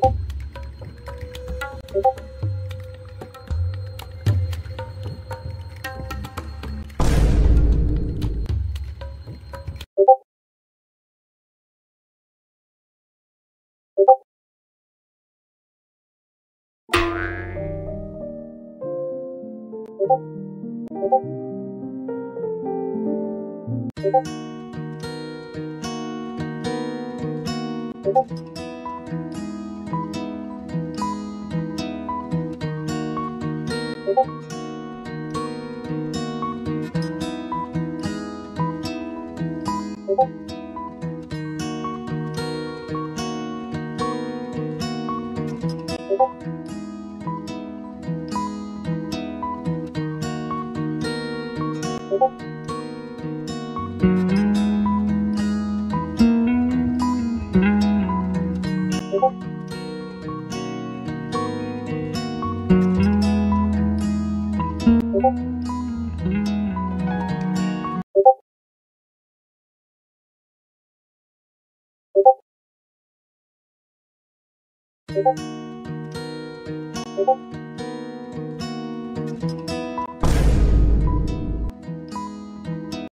고고 고맙 you